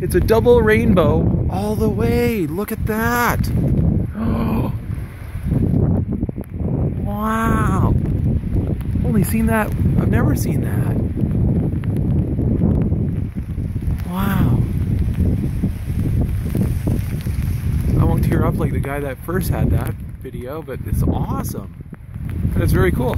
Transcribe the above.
It's a double rainbow all the way. Look at that. Oh. Wow. Only seen that. I've never seen that. Wow. I won't tear up like the guy that first had that video, but it's awesome. That's very cool.